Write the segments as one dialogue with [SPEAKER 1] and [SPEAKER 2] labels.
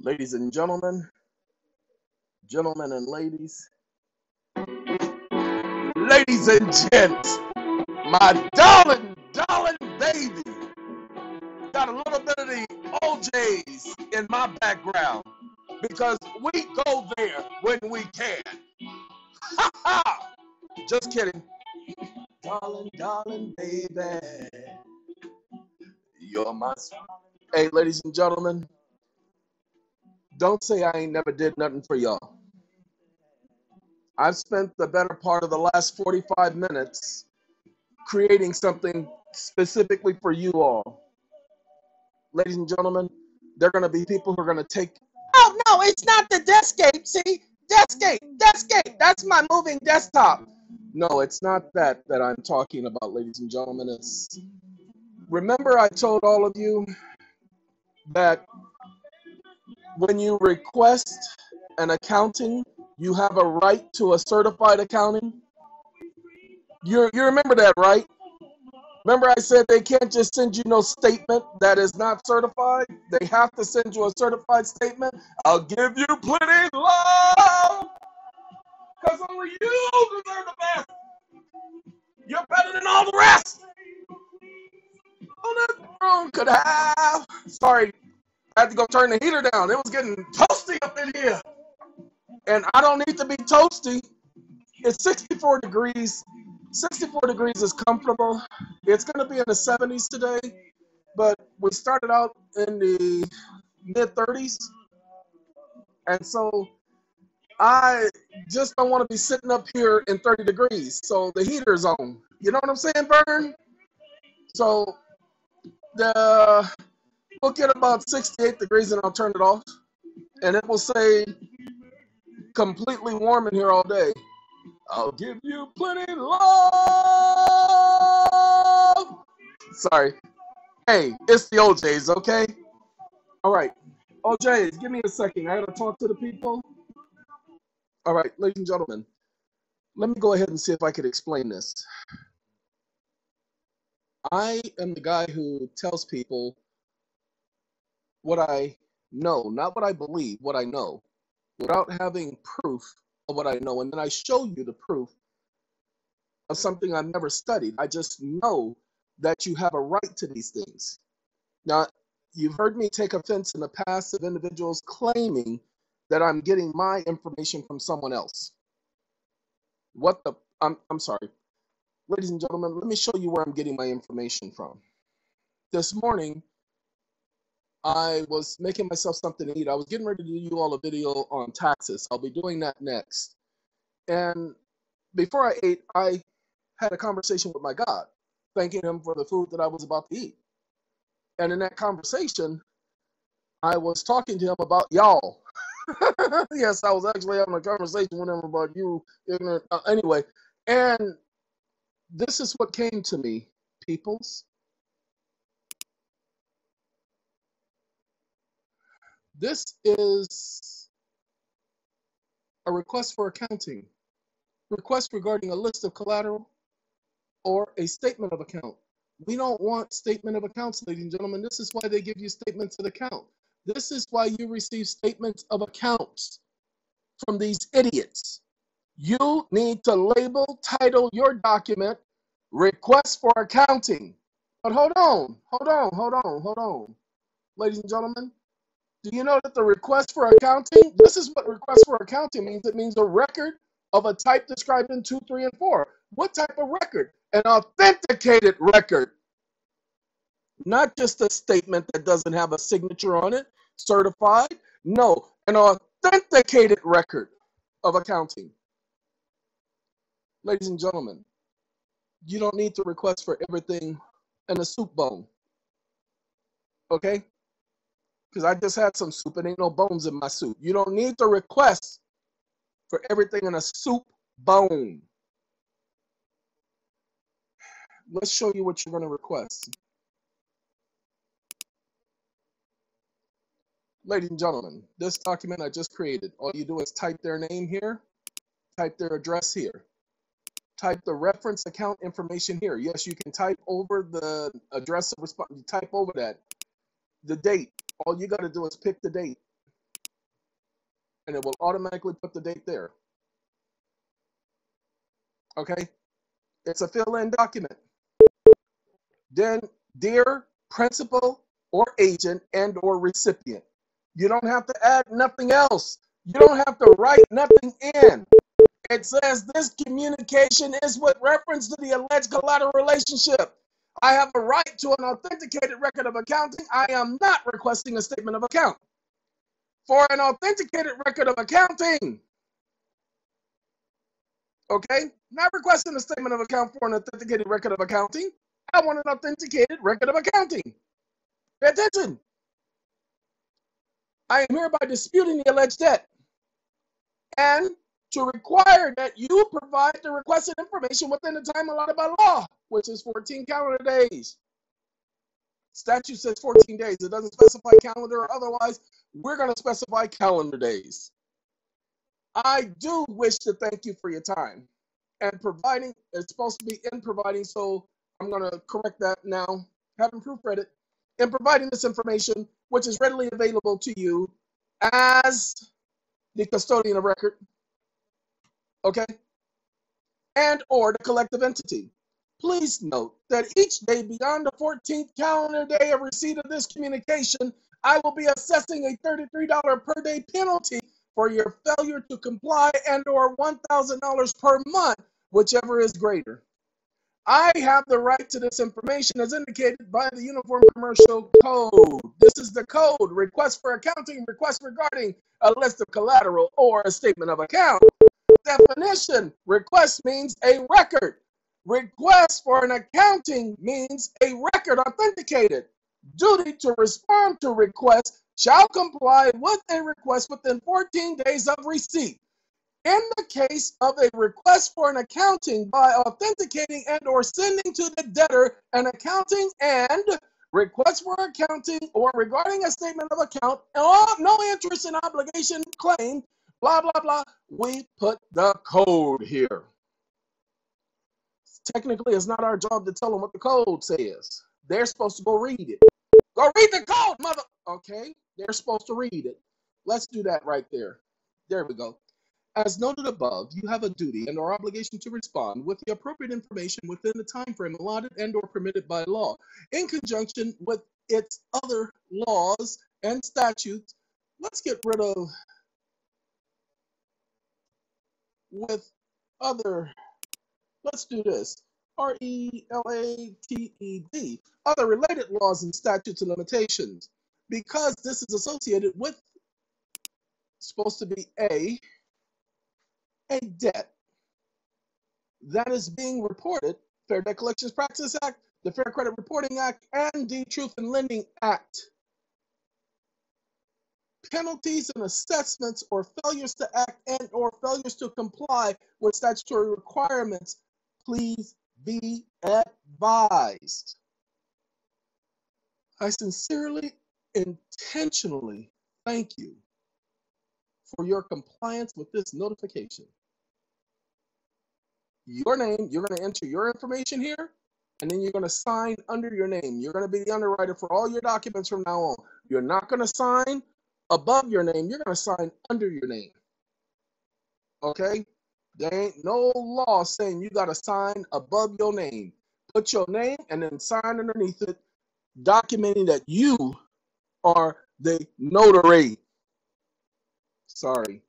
[SPEAKER 1] Ladies and gentlemen, gentlemen and ladies, ladies and gents, my darling, darling baby. Got a little bit of the O'Jays in my background because we go there when we can. Ha ha! Just kidding. Darling, darling baby. You're my. Hey, ladies and gentlemen, don't say I ain't never did nothing for y'all. I've spent the better part of the last 45 minutes creating something specifically for you all. Ladies and gentlemen, there are going to be people who are going to take. Oh, no, it's not the DeskScape. See? DeskScape, DeskScape. That's my moving desktop. No, it's not that that I'm talking about, ladies and gentlemen. It's remember I told all of you that when you request an accounting, you have a right to a certified accounting. You you remember that, right? Remember I said they can't just send you no statement that is not certified. They have to send you a certified statement. I'll give you plenty love, cause only you deserve the best. You're better than all the rest. On that throne could have. Sorry, Had to go turn the heater down. It was getting toasty up in here. And I don't need to be toasty. It's 64 degrees. 64 degrees is comfortable. It's going to be in the 70s today, but we started out in the mid 30s. And so I just don't want to be sitting up here in 30 degrees. So the heater's on. You know what I'm saying, Vern? So the we'll get about 68 degrees and I'll turn it off. And it will say completely warm in here all day. I'll give you plenty love. Sorry. Hey, it's the O'Jays, okay? All right. O'Jays, give me a second. I gotta talk to the people. All right, ladies and gentlemen, let me go ahead and see if I could explain this. I am the guy who tells people what I know, not what I believe, what I know, without having proof of what I know. And then I show you the proof of something I've never studied. I just know that you have a right to these things. Now, you've heard me take offense in the past of individuals claiming that I'm getting my information from someone else. What the? I'm, I'm sorry. Ladies and gentlemen, let me show you where I'm getting my information from. This morning, I was making myself something to eat. I was getting ready to do you all a video on taxes. I'll be doing that next. And before I ate, I had a conversation with my God, thanking him for the food that I was about to eat. And in that conversation, I was talking to him about y'all. yes, I was actually having a conversation with him about you. Uh, anyway, and this is what came to me, peoples. This is a request for accounting, request regarding a list of collateral or a statement of account. We don't want statement of accounts, ladies and gentlemen. This is why they give you statements of account. This is why you receive statements of accounts from these idiots. You need to label, title your document, request for accounting. But hold on, hold on, hold on, hold on. Ladies and gentlemen, do you know that the request for accounting, this is what request for accounting means. It means a record of a type described in 2, 3, and 4. What type of record? An authenticated record. Not just a statement that doesn't have a signature on it, certified. No, an authenticated record of accounting. Ladies and gentlemen, you don't need to request for everything in a soup bone. Okay? Because I just had some soup and ain't no bones in my soup. You don't need to request for everything in a soup bone. Let's show you what you're going to request. Ladies and gentlemen, this document I just created, all you do is type their name here, type their address here, type the reference account information here. Yes, you can type over the address of response, type over that, the date. All you got to do is pick the date. and it will automatically put the date there. Okay? It's a fill-in document. Then, dear principal or agent and or recipient, you don't have to add nothing else. You don't have to write nothing in. It says this communication is with reference to the alleged collateral relationship. I have a right to an authenticated record of accounting. I am not requesting a statement of account. For an authenticated record of accounting, okay, not requesting a statement of account for an authenticated record of accounting. I want an authenticated record of accounting. Pay attention. I am hereby disputing the alleged debt and to require that you provide the requested information within the time allotted by law, which is 14 calendar days. Statute says 14 days. It doesn't specify calendar or otherwise. We're going to specify calendar days. I do wish to thank you for your time and providing. It's supposed to be in providing, so I'm going to correct that now. Having proofread it in providing this information, which is readily available to you as the custodian of record okay? And or the collective entity. Please note that each day beyond the 14th calendar day of receipt of this communication, I will be assessing a $33 per day penalty for your failure to comply and or $1,000 per month, whichever is greater. I have the right to this information as indicated by the Uniform Commercial Code. This is the code, request for accounting, request regarding a list of collateral or a statement of account definition, request means a record. Request for an accounting means a record authenticated. Duty to respond to request shall comply with a request within 14 days of receipt. In the case of a request for an accounting by authenticating and or sending to the debtor an accounting and request for accounting or regarding a statement of account, no interest and obligation claim blah, blah, blah. We put the code here. Technically, it's not our job to tell them what the code says. They're supposed to go read it. Go read the code, mother. Okay, they're supposed to read it. Let's do that right there. There we go. As noted above, you have a duty and or obligation to respond with the appropriate information within the time frame allotted and or permitted by law, in conjunction with its other laws and statutes. Let's get rid of with other, let's do this, R-E-L-A-T-E-D, other related laws and statutes and limitations. Because this is associated with, supposed to be A, a debt that is being reported, Fair Debt Collections Practice Act, the Fair Credit Reporting Act, and the Truth in Lending Act penalties and assessments or failures to act and or failures to comply with statutory requirements, please be advised. I sincerely, intentionally thank you for your compliance with this notification. Your name, you're going to enter your information here, and then you're going to sign under your name. You're going to be the underwriter for all your documents from now on. You're not going to sign above your name, you're going to sign under your name. Okay? There ain't no law saying you got to sign above your name. Put your name and then sign underneath it, documenting that you are the notary. Sorry.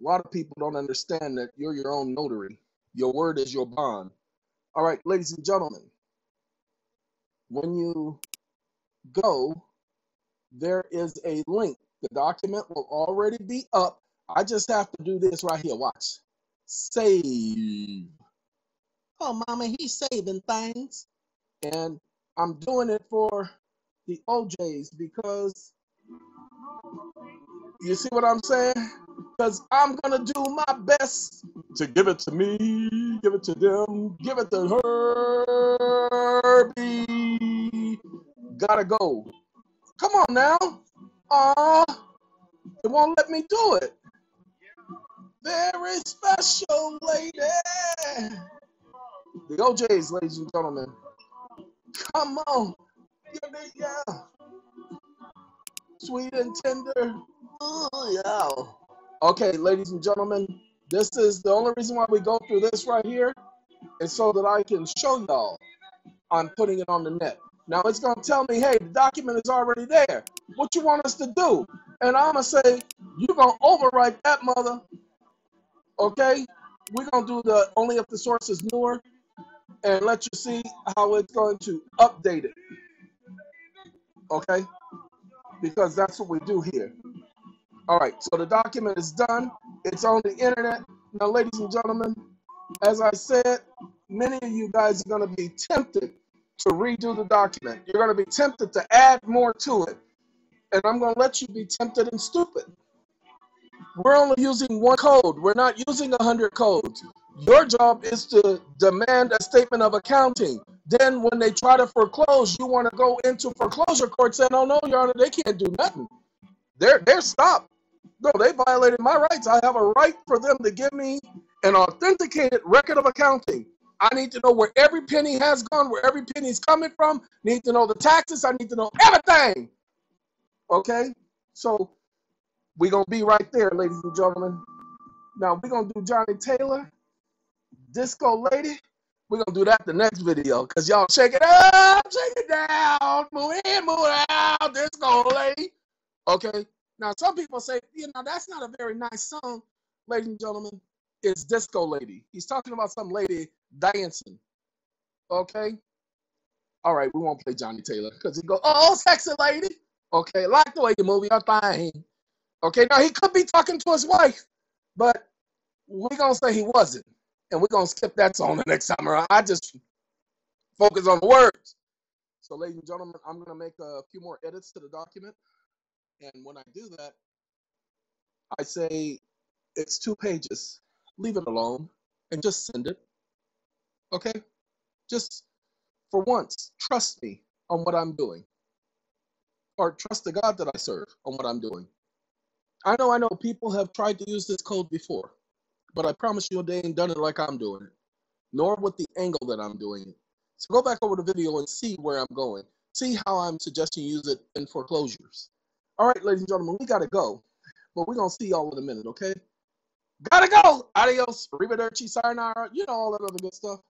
[SPEAKER 1] A lot of people don't understand that you're your own notary. Your word is your bond. All right, ladies and gentlemen, when you go, there is a link the document will already be up. I just have to do this right here. Watch. Save. Oh, mama, he's saving things. And I'm doing it for the O'Jays because you see what I'm saying? Because I'm going to do my best to give it to me, give it to them, give it to Herbie. Gotta go. Come on now. Ah, Aw, it won't let me do it. Very special lady. The O'Jays, ladies and gentlemen. Come on. Give yeah. Sweet and tender. Oh, yeah. Okay, ladies and gentlemen, this is the only reason why we go through this right here is so that I can show y'all I'm putting it on the net. Now it's gonna tell me, hey, the document is already there. What you want us to do? And I'm gonna say, you're gonna overwrite that mother. Okay? We're gonna do the only if the source is newer and let you see how it's going to update it. Okay? Because that's what we do here. All right, so the document is done. It's on the internet. Now, ladies and gentlemen, as I said, many of you guys are going to be tempted to redo the document. You're going to be tempted to add more to it. And I'm going to let you be tempted and stupid. We're only using one code. We're not using a 100 codes. Your job is to demand a statement of accounting. Then when they try to foreclose, you want to go into foreclosure court saying, oh, no, Your Honor, they can't do nothing. They're, they're stopped. No, they violated my rights. I have a right for them to give me an authenticated record of accounting. I need to know where every penny has gone, where every penny is coming from. Need to know the taxes. I need to know everything. Okay? So we're going to be right there, ladies and gentlemen. Now we're going to do Johnnie Taylor, Disco Lady. We're going to do that the next video because y'all shake it up, shake it down, move in, move out, Disco Lady. Okay? Now, some people say, you know, that's not a very nice song, ladies and gentlemen. It's Disco Lady. He's talking about some lady dancing. Okay? All right, we won't play Johnnie Taylor because he go, oh, sexy lady. Okay, like the way you move your thing. Okay, now he could be talking to his wife, but we're going to say he wasn't. And we're going to skip that song the next time around. I just focus on the words. So, ladies and gentlemen, I'm going to make a few more edits to the document. And when I do that, I say it's two pages. Leave it alone and just send it. Okay? Just for once, trust me on what I'm doing. Or trust the God that I serve on what I'm doing. I know, I know people have tried to use this code before, but I promise you they ain't done it like I'm doing it, nor with the angle that I'm doing it. So go back over the video and see where I'm going. See how I'm suggesting you use it in foreclosures. All right, ladies and gentlemen, we got to go. But we're going to see y'all in a minute, okay? Gotta go. Adios. Arrivederci. Sayonara. You know all that other good stuff.